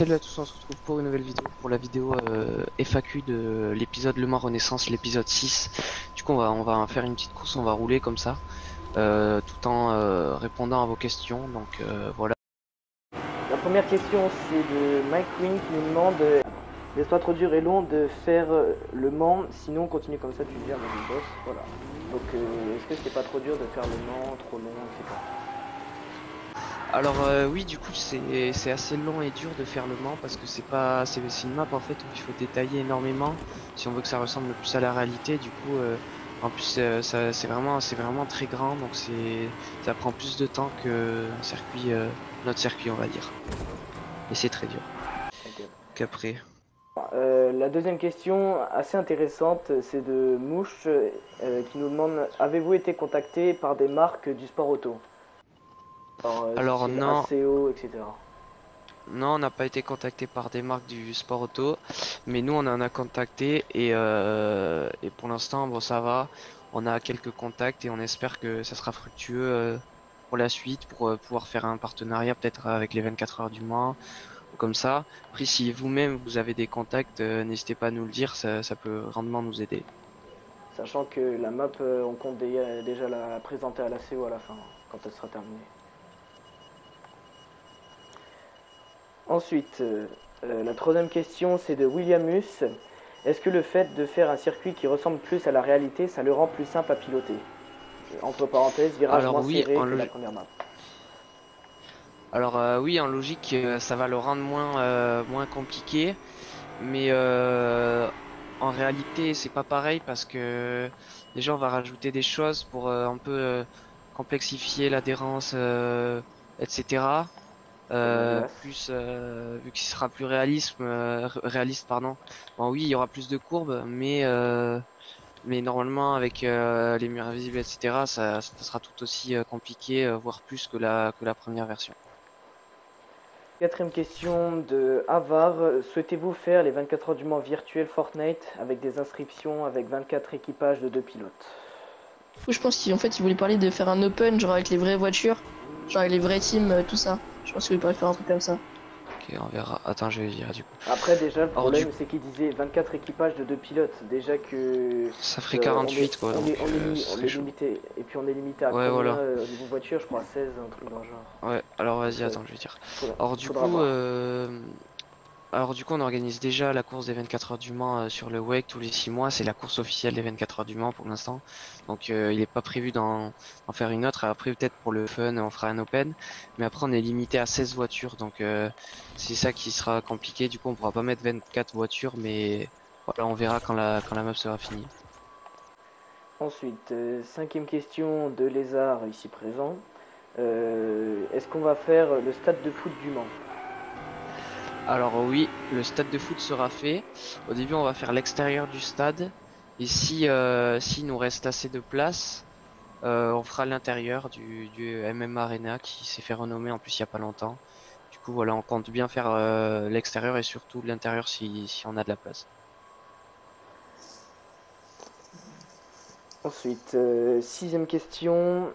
salut à tous, on se retrouve pour une nouvelle vidéo, pour la vidéo euh, FAQ de l'épisode Le Mans Renaissance, l'épisode 6. Du coup on va, on va faire une petite course, on va rouler comme ça, euh, tout en euh, répondant à vos questions, donc voilà. La première question c'est de Mike Queen qui nous demande N'est-ce pas trop dur et long de faire le Mans Sinon continue comme ça tu deviens un boss. Voilà. Donc est-ce que c'est pas trop dur de faire le Mans, trop long, etc. Alors euh, oui du coup c'est assez long et dur de faire le Mans parce que c'est pas c'est une map en fait où il faut détailler énormément si on veut que ça ressemble le plus à la réalité. Du coup euh, en plus euh, ça c'est vraiment c'est vraiment très grand donc c'est ça prend plus de temps que circuit notre circuit on va dire. Et c'est très dur qu'après. La deuxième question, assez intéressante, c'est de Mouche qui nous demande Avez-vous été contacté par des marques du sport auto? Alors, euh, Alors, non. ACO, etc. Non, on n'a pas été contacté par des marques du sport auto, mais nous on en a contacté et, euh, et pour l'instant bon ça va. On a quelques contacts et on espère que ça sera fructueux euh, pour la suite, pour euh, pouvoir faire un partenariat peut-être avec les 24 heures du ou comme ça. Après si vous-même vous avez des contacts, n'hésitez pas à nous le dire, ça, ça peut grandement nous aider. Sachant que la map, on compte déjà, la présenter à l'ACO à la fin, quand elle sera terminée. Ensuite, euh, euh, la troisième question, c'est de Williamus. Est-ce que le fait de faire un circuit qui ressemble plus à la réalité, ça le rend plus simple à piloter Entre parenthèses, virage Alors moins oui, serré que la première map. Alors euh, oui, en logique, euh, ça va le rendre moins euh, moins compliqué, mais euh, en réalité, c'est pas pareil parce que déjà on va rajouter des choses pour euh, un peu euh, complexifier l'adhérence, euh, etc. Euh, plus euh, vu qu'il sera plus réalisme, euh, ré- réaliste, pardon. Bon oui, il y aura plus de courbes, mais euh, mais normalement avec euh, les murs invisibles, etc. Ça, ça sera tout aussi euh, compliqué, euh, voire plus que la que la première version. Quatrième question de Avar. Souhaitez-vous faire les 24 heures du Mans virtuel Fortnite avec des inscriptions avec 24 équipages de deux pilotes? Je pense qu'en fait, il voulait parler de faire un open, genre avec les vraies voitures, genre avec les vrais teams, tout ça. Je pense qu'il de faire un truc comme ça. Ok, on verra. Attends, je vais dire du coup. Après, déjà, le problème, du- c'est qu'il disait 24 équipages de deux pilotes. Déjà que. Ça ferait euh, 48 on est, quoi. On donc, est, on est euh, limité. Et puis on est limité à Ouais, combien voilà. euh, au niveau voiture Je crois 16, un truc dans le genre. Ouais, alors vas-y, attends, je vais dire. Faudra- Alors du coup, euh, alors du coup, on organise déjà la course des 24 heures du Mans euh, sur le WEC tous les 6 mois. C'est la course officielle des 24 heures du Mans pour l'instant. Donc euh, il n'est pas prévu d'en faire une autre. Après peut-être pour le fun, on fera un open. Mais après on est limité à 16 voitures. Donc euh, c'est ça qui sera compliqué. Du coup, on pourra pas mettre 24 voitures, mais voilà, on verra quand la quand la map sera finie. Ensuite, cinquième question de Lézard, ici présent. Est-ce qu'on va faire le stade de foot du Mans? Alors oui, le stade de foot sera fait. Au début, on va faire l'extérieur du stade. Et si euh, s'il nous reste assez de place, euh, on fera l'intérieur du, du MM Arena qui s'est fait renommer en plus il y a pas longtemps. Du coup, voilà, on compte bien faire euh, l'extérieur et surtout l'intérieur si, si on a de la place. Ensuite, euh, sixième question.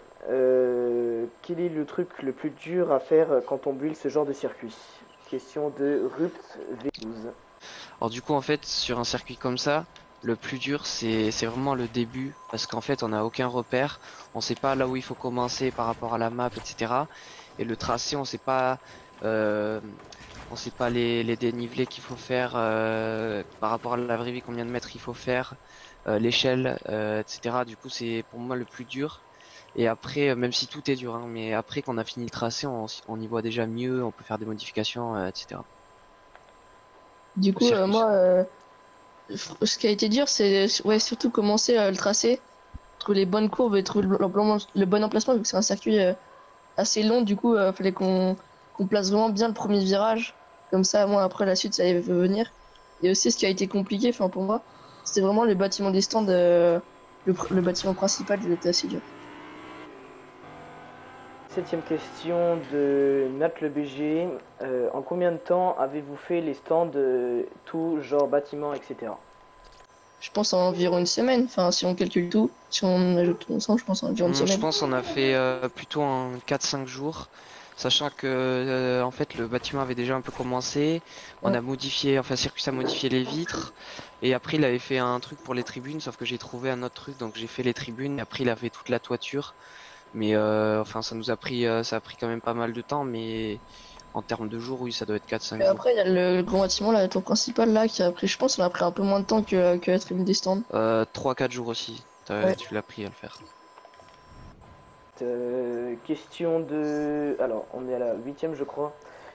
quel est le truc le plus dur à faire quand on build ce genre de circuit? Question de Rupt V12. Alors du coup, en fait, sur un circuit comme ça, le plus dur, c'est vraiment le début, parce qu'en fait, on n'a aucun repère, on sait pas là où il faut commencer par rapport à la map, etc. Et le tracé, on sait pas, euh, on sait pas les, dénivelés qu'il faut faire euh, par rapport à la vraie vie, combien de mètres il faut faire, euh, l'échelle, etc. Du coup, c'est pour moi le plus dur. Et après, euh, même si tout est dur, hein, mais après qu'on a fini le tracé, on, y voit déjà mieux, on peut faire des modifications, euh, etc. Du coup, euh, moi, euh, ce qui a été dur, c'est ouais, surtout commencer euh, le tracé, trouver les bonnes courbes et trouver le, le- le bon emplacement, vu que c'est un circuit euh, assez long. Du coup, il fallait qu'on place vraiment bien le premier virage. Comme ça, moi, après, la suite, ça allait venir. Et aussi, ce qui a été compliqué, enfin, pour moi, c'était vraiment le bâtiment des stands, euh, le, le bâtiment principal, il était assez dur. Septième question de Nat le BG. Euh, en combien de temps avez-vous fait les stands, euh, tout genre bâtiment, etc. Je pense en environ une semaine. Enfin, si on calcule tout, si on ajoute tout ensemble, je pense en environ une Je semaine. pense qu'on a fait euh, plutôt en 4-5 jours. Sachant que euh, en fait le bâtiment avait déjà un peu commencé, on a modifié, enfin Circus a modifié les vitres, et après il avait fait un truc pour les tribunes, sauf que j'ai trouvé un autre truc, donc j'ai fait les tribunes, et après il a fait toute la toiture. Mais euh, enfin ça nous a pris, euh, ça a pris quand même pas mal de temps, mais en termes de jours, oui, ça doit être 4-5 Et jours. après, il y a le grand bâtiment, la tour principale là, qui a pris, je pense, ça a pris un peu moins de temps que, que la tribune des stands. Euh, 3-4 jours aussi, Ouais. tu l'as pris à le faire. Euh, question de. Alors, on est à la huitième, je crois.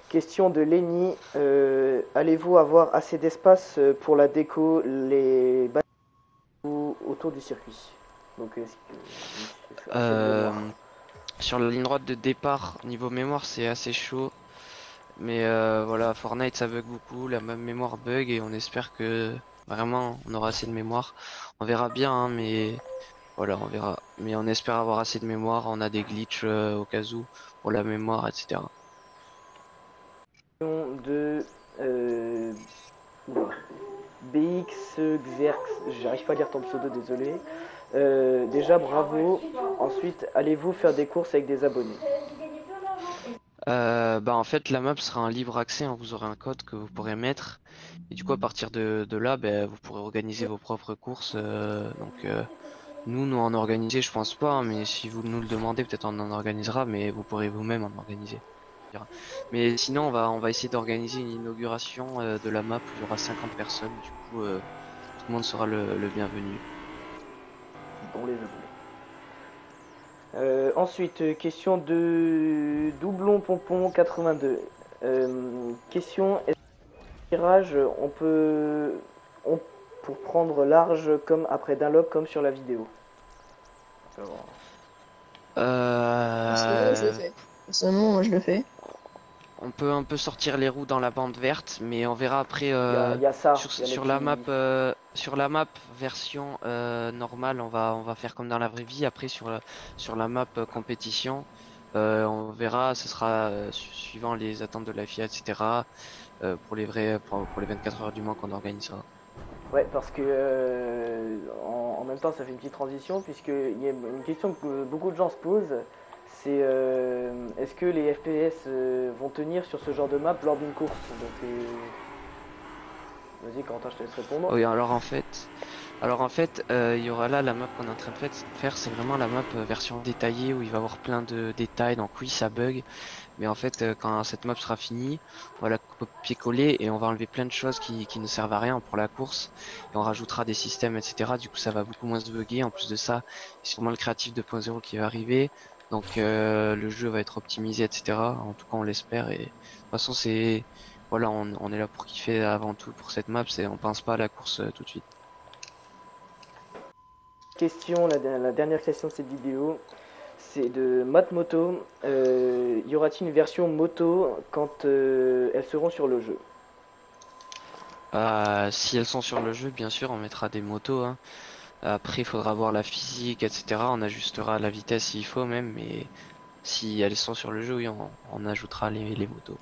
Question de Lenny. Euh, Allez-vous avoir assez d'espace pour la déco, les bâtiments autour du circuit Donc, est-ce que. Euh, sur la ligne droite de départ, niveau mémoire, c'est assez chaud. Mais euh, voilà, Fortnite ça bug beaucoup, la même mémoire bug et on espère que vraiment on aura assez de mémoire. On verra bien, hein, mais voilà, on verra. Mais on espère avoir assez de mémoire. On a des glitches euh, au cas où pour la mémoire, etc. De. Euh. BX Xerx, j'arrive pas à lire ton pseudo, désolé. Euh, déjà, bravo. Ensuite, allez-vous faire des courses avec des abonnés Euh, bah en fait la map sera un libre accès, hein, vous aurez un code que vous pourrez mettre. Et du coup à partir de, là ben, vous pourrez organiser vos propres courses euh, donc euh, nous nous en organiser je pense pas hein, mais si vous nous le demandez peut-être on en organisera mais vous pourrez vous-même en organiser. Mais sinon on va on va essayer d'organiser une inauguration de la map où il y aura 50 personnes. Du coup tout le monde sera le bienvenu Les. Euh, ensuite, euh, question de Doublon Pompon 82. Euh, question est-ce que le tirage, on peut. On, pour prendre large comme après Dunlop, comme sur la vidéo? Euh, fais. Personnellement, moi, je le fais. on peut un peu sortir les roues dans la bande verte mais on verra après Il y, a- euh, y a ça. sur, y a la map euh, sur la map version euh, normale on va on va faire comme dans la vraie vie. Après sur la sur la map euh, compétition euh, on verra. Ce sera su- suivant les attentes de la FIA etc pour les vrais pour, les 24 heures du mois qu'on organisera. Ouais, parce que en, en même temps, ça fait une petite transition, puisqu'il y a une question que beaucoup de gens se posent c'est est-ce que les FPS vont tenir sur ce genre de map lors d'une course? Vas-y, Quentin, je te laisse répondre. oui alors en fait alors en fait euh, il y aura là la map qu'on est en train de faire. C'est vraiment la map euh, version détaillée où il va y avoir plein de détails donc oui ça bug. Mais en fait euh, quand cette map sera finie on va la copier-coller et on va enlever plein de choses qui, qui ne servent à rien pour la course. Et on rajoutera des systèmes etc du coup ça va beaucoup moins se bugger. En plus de ça il y a sûrement le créatif 2.0 qui va arriver. Donc le jeu va être optimisé etc en tout cas on l'espère. Et de toute façon c'est voilà on, on est là pour kiffer avant tout pour cette map c'est on pense pas à la course euh, tout de suite Question, la, la dernière question de cette vidéo, c'est de Matmoto. Euh, y aura-t-il une version moto quand euh, elles seront sur le jeu? Euh, si elles sont sur le jeu, bien sûr, on mettra des motos. hein. Après, il faudra voir la physique, etc. On ajustera la vitesse s'il faut même, mais si elles sont sur le jeu, oui, on, on ajoutera les, les motos.